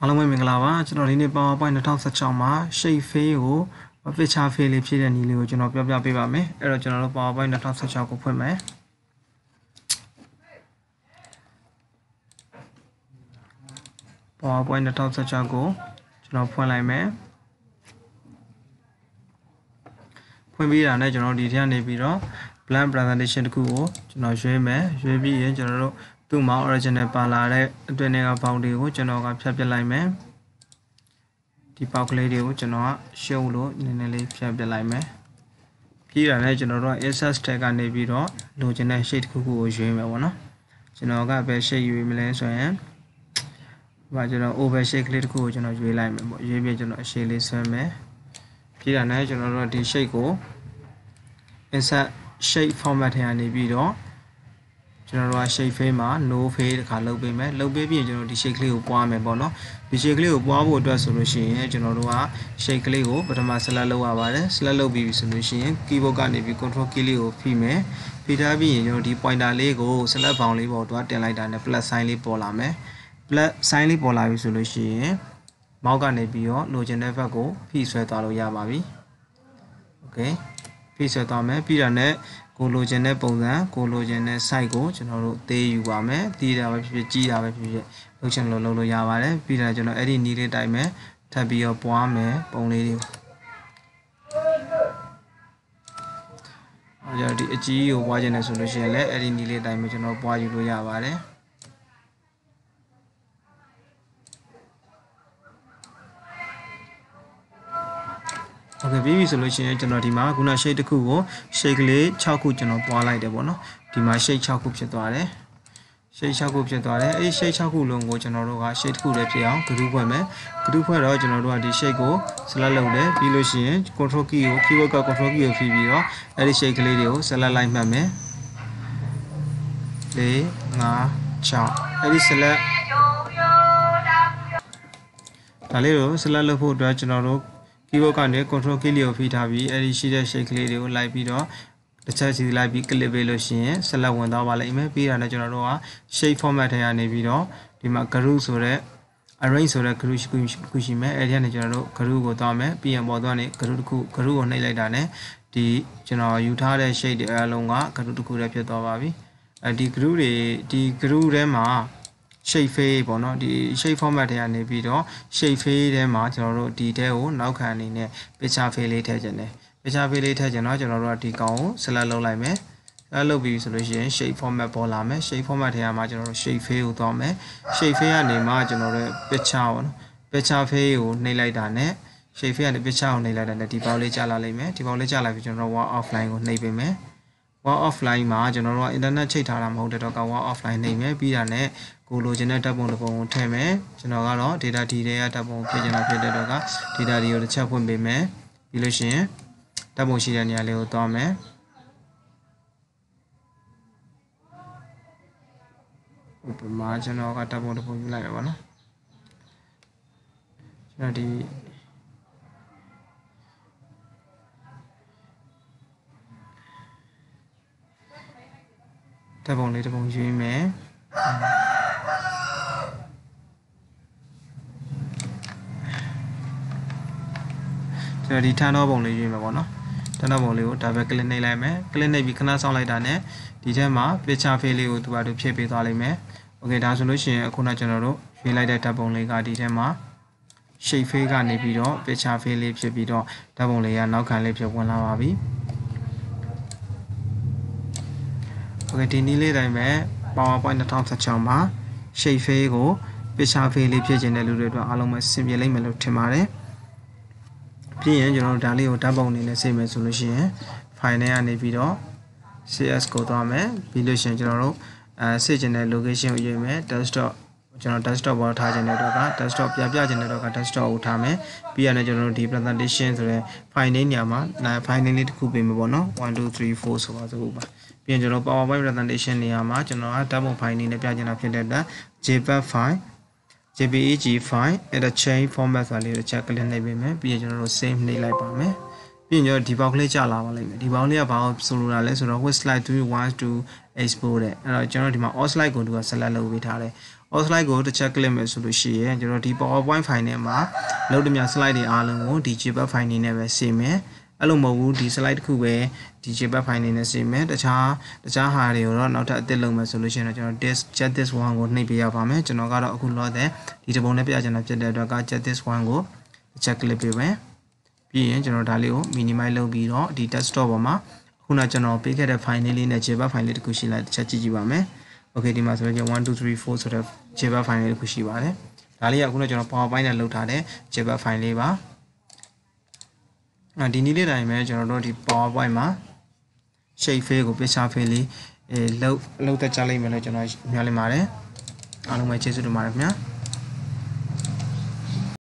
အားလုံးပဲမင်္ဂလာပါကျွန်တော်ဒီနေ့ PowerPoint 2016မှာ shape fail ကို picture fail လေးဖြည့်တဲ့နည်းလေးကိုကျွန်တော်ပြောပြပေးပါမယ်အဲ့တော့ကျွန်တော်တို့ PowerPoint 2016ကိုဖွင့်မယ် PowerPoint 2016ကိုကျွန်တော်ဖွင့်လိုက်မယ်ဖွင့်ပြီးတာနဲ့ကျွန်တော်ဒီထဲကနေပြီးတော့ blank presentation တခုကိုကျွန်တော်ရွေးမယ်ရွေးပြီးရင်ကျွန်တော်တို့ သူ့မှာ original ပါလာတဲ့အတွင်းတွေကဘောင်တွေကိုကျွန်တော်ကဖြတ်ပစ်လိုက်မယ်ဒီပေါက်ကလေးတွေကိုကျွန်တော်ကရှုပ်လို့နည်းနည်းလေးဖြတ်ပစ်လိုက်မယ်ပြီးတာနဲ့ကျွန်တော်တို့က access tag ကနေပြီးတော့လိုချင်တဲ့ shape တစ်ခုခုကိုရွေးမယ်ပေါ့နော်ကျွန်တော်ကဘယ် shape ရွေးမလဲဆိုရင်ဘာကျွန်တော် over shape ကလေးတစ်ခုကိုကျွန်တော်ရွေးလိုက်မယ်ပေါ့ရွေးပြီးကျွန်တော်အရှည်လေးဆွဲမယ်ပြီးတာနဲ့ကျွန်တော်တို့ကဒီ shape ကို insert shape format ထဲကနေပြီးတော့ ကျွန်တော်တို့က shape fade မှာ no fade တခါလုပ်ပေးမယ်လုပ်ပေးပြီးရင်ကျွန်တော်ဒီ shape ကလေးကိုပွားမယ်ပေါ့နော်ဒီ shape ကလေးကိုပွားဖို့အတွက်ဆိုလို့ရှိရင်ကျွန်တော်တို့က shape ကလေးကိုပထမ select လုပ်ရပါတယ် select လုပ်ပြီးပြီဆိုလို့ရှိရင် keyboard ကနေပြီး control key လေးကိုဖိမယ်ဖိထားပြီးရင်ကျွန်တော်ဒီ pointer လေးကို select bound လေးပေါ်တွားတင်လိုက်တာနဲ့ plus sign လေးပေါ်လာမယ် plus sign လေးပေါ်လာပြီဆိုလို့ရှိရင်မောက်ကနေပြီးတော့လိုချင်တဲ့ဘက်ကိုဖိဆွဲသွားလို့ရပါပြီ okay ဖိဆွဲသွားမယ်ပြီးတာနဲ့ ကိုလိုချင်တဲ့ပုံစံကိုလိုချင်တဲ့ site ကိုကျွန်တော်တို့သေးယူပါမယ်သေးတာပဲဖြစ်ဖြစ်ကြီးတာပဲဖြစ်ဖြစ်လုပ်ချင်လို့လုပ်လို့ရပါတယ်ပြီးတာကျွန်တော်အဲ့ဒီနီးလေးတိုင်းမယ်ထပ်ပြီးတော့ပွားမယ်ပုံလေးတွေအဲကြောင့်ဒီအကြီးကိုပွားချင်တယ်ဆိုလို့ရှိရင်လည်းအဲ့ဒီနီးလေးတိုင်းမှာကျွန်တော်ပွားယူလို့ရပါတယ် ဟုတ်ကဲ့ပြီးပြီဆိုလို့ရှိရင်ကျွန်တော်ဒီမှာခုန shape တစ်ခုကို shape ကလေး6ခုကျွန်တော်ပွားလိုက်တယ်ပေါ့နော်ဒီမှာ shape 6ခုဖြစ်သွားတယ် shape 6ခုဖြစ်သွားတယ်အဲဒီ shape 6ခုလုံးကိုကျွန်တော်တို့က shape တစ်ခုလည်းဖြစ်အောင် group ဖွဲ့မယ် group ဖွဲ့တော့ကျွန်တော်တို့ကဒီ shape ကို select လုပ်တယ်ပြီးလို့ရှိရင် control key ကို keyword က control key ကိုဖြီးပြီးတော့အဲဒီ shape ကလေးတွေကို select လိုက်မှတ်မယ်၄၅6အဲဒီ select ဒါလေးကို select လုပ်ဖို့အတွက်ကျွန်တော်တို့ keyboard ကနေ control key လေးကိုဖိထားပြီးအဲဒီရှိတဲ့ shade ကလေးတွေကိုလိုက်ပြီးတော့တစ်ချက်စီလိုက်ပြီး click ပေးလို့ရှိရင် select ဝင်သွားပါလိမ့်မယ်ပြီးတာနဲ့ကျွန်တော်တို့က shape format ထဲကနေပြီးတော့ဒီမှာ group ဆိုတဲ့ arrange ဆိုတဲ့ group ခုရှိမယ်အဲဒီကနေကျွန်တော်တို့ group ကိုသွားမယ်ပြီးရင်ပေါ်သွားနေ group တစ်ခု group ကိုနှိပ်လိုက်တာနဲ့ဒီကျွန်တော်ယူထားတဲ့ shape တွေအလုံးက group တစ်ခုတည်းဖြစ်သွားပါပြီအဲဒီ group တွေဒီ group ထဲမှာ shape fade ပေါ့နော်ဒီ shape format တွေကနေပြီးတော့ shape fade ထဲမှာကျွန်တော်တို့ဒီထဲကိုနောက်ခံအနေနဲ့ picture fade လေးထည့်ခြင်းတယ် picture fade လေးထည့်ခြင်းတော့ကျွန်တော်တို့ကဒီကောင်ကို select လုပ်လိုက်မယ် select လုပ်ပြီးဆိုလို့ရှိရင် shape format ပေါ်လာမယ် shape format ထဲမှာကျွန်တော်တို့ shape fade ကိုသွားမယ် shape fade ကနေမှကျွန်တော်တို့ picture ပေါ့နော် picture fade ကိုနှိပ်လိုက်တာနဲ့ shape fade ကနေ picture ကိုနှိပ်လိုက်တာနဲ့ဒီပေါက်လေးကျလာလိမ့်မယ်ဒီပေါက်လေးကျလာပြီးကျွန်တော်တို့ wall offline ကိုနှိပ်ပေးမယ် wall offline မှာကျွန်တော်တို့က internet ချိတ်ထားတာမဟုတ်တဲ့တော့က wall offline နေမယ်ပြီးတာနဲ့ကိုလိုချင်တဲ့ဓာတ်ပုံတစ်ပုံကိုထည့်မယ်ကျွန်တော်ကတော့ data D တွေကဓာတ်ပုံဖြစ်ချင်တာဖြစ်တဲ့တော့က data D ကိုတစ်ချက်ဖွင့်ပေးမယ်ပြီးလို့ရှိရင်ဓာတ်ပုံရှိတဲ့နေရာလေးကိုသွားမယ်ဥပမာကျွန်တော်ကဓာတ်ပုံတစ်ပုံယူလိုက်ရပါတော့ကျွန်တော်ဒီ ဓာတ်ပုံလေးတစ်ပုံရွေးမယ်ကျွန်တော်ဒီထန်းတော့ပုံလေးရွေးမယ်ပေါ့နော်ထန်းတော့ပုံလေးကိုဒါပဲ click နှိပ်လိုက်မယ် click နှိပ်ပြီးခဏစောင့်လိုက်တာနဲ့ဒီထဲမှာ picture file လေးကိုသူကသူဖြည့်ပေးသွားလိမ့်မယ် okay ဒါဆိုလို့ရှိရင်အခုနကျွန်တော်တို့ရွေးလိုက်တဲ့ဓာတ်ပုံလေးကဒီထဲမှာ shape file ကနေပြီးတော့ picture file လေးဖြစ်ပြီးတော့ဓာတ်ပုံလေးကနောက်ခံလေးဖြစ်ဝင်လာပါပြီ okay ဒီနည်းလေးတိုင်းပဲ PowerPoint 2016မှာ shape file ကို picture file လေးဖြစ်ခြင်းတဲ့လူတွေအတွက်အားလုံးပဲဆင်ပြေလိမ့်မယ်လို့ထင်ပါတယ်ပြီးရင်ကျွန်တော်တို့ဒါလေးကိုဓာတ်ပုံအနေနဲ့စိတ်မယ်ဆိုလို့ရှိရင် file ထဲကနေပြီးတော့ CS ကိုသွားမယ်ပြီးလို့ရှိရင်ကျွန်တော်တို့အဲစိတ်ခြင်းတဲ့ location ကိုရွေးမယ် desktop ကျွန်တော် desktop ပေါ်ထားခြင်းတဲ့တော့က desktop ပြပြခြင်းတဲ့တော့က desktop ကိုထားမယ်ပြီးရတဲ့ကျွန်တော်တို့ဒီ presentation ဆိုတဲ့ file name ညမှာ file name လေးတစ်ခုပေးမယ်ပေါ့နော်1 2 3 4ဆိုပါစို့ပါ ပြီးရင်ကျွန်တော် PowerPoint presentation နေရာမှာကျွန်တော်ကဓာတ်ပုံ file နေနဲ့ပြချင်တာဖြစ်တဲ့အတွက် JPEG file JPEG file အဲ့ဒါ change format ဆိုတာလေးကို check ကလစ်နှိပ်ပေးမယ်ပြီးရင်ကျွန်တော်တို့ save နှိပ်လိုက်ပါမယ်ပြီးရင်ကျွန်တော်ဒီဘောက်ကလေးကြာလာပါလိမ့်မယ်ဒီဘောက်လေးကဘာလို့ဆိုလိုတာလဲဆိုတော့ which slide do you want to export တဲ့အဲ့တော့ကျွန်တော်ဒီမှာ all slide ကိုသူက select လုပ်ပေးထားတယ် hot slide ကိုတစ်ချက် click မယ်ဆိုလို့ရှိရင်ကျွန်တော်ဒီ PowerPoint file ထဲမှာလုံးတမျှ slide တွေအားလုံးကိုဒီ JPEG file နေနဲ့ပဲစေမယ် အဲ့လိုမဟုတ်ဘူးဒီ slide တစ်ခုပဲဒီ JPEG file နေနဲ့စေမယ်တခြားတခြားဟာတွေကိုတော့နောက်ထပ်အသစ်လုပ်မယ်ဆိုလို့ရှိရင်တော့ကျွန်တော် this jet this one ကိုနှိပ်ပေးရပါမယ်ကျွန်တော်ကတော့အခုလောတဲ့ဒီတပုံနဲ့ပြချင်တာဖြစ်တဲ့အတွက်က jet this one ကိုတစ်ချက် click ပေးမယ်ပြီးရင်ကျွန်တော်ဒါလေးကို minimize လုပ်ပြီးတော့ဒီ desktop ပေါ်မှာခုနကျွန်တော်ပေးခဲ့တဲ့ file လေးနဲ့ JPEG file လေးတစ်ခုရှိလိုက်တစ်ချက်ကြည့်ကြည့်ပါမယ် okay ဒီမှာဆိုရင်1 2 3 4ဆိုတဲ့ JPEG file လေးတစ်ခုရှိပါတယ်ဒါလေးကခုနကျွန်တော် PowerPoint နဲ့လုပ်ထားတဲ့ JPEG file လေးပါ အဲဒီနည်းလေးတိုင်းပဲကျွန်တော်တို့ဒီ PowerPoint မှာ shape file ကို picture file လေးအဲလောက်လောက်တက်ကြလိမ့်မယ်လို့ကျွန်တော်မျှော်လင့်ပါတယ်အားလုံးပဲကျေးဇူးတင်ပါတယ်ခင်ဗျာ